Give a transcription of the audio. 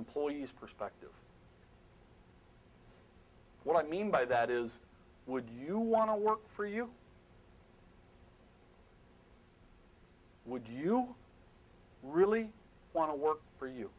employee's perspective. What I mean by that is, would you want to work for you? Would you really want to work for you?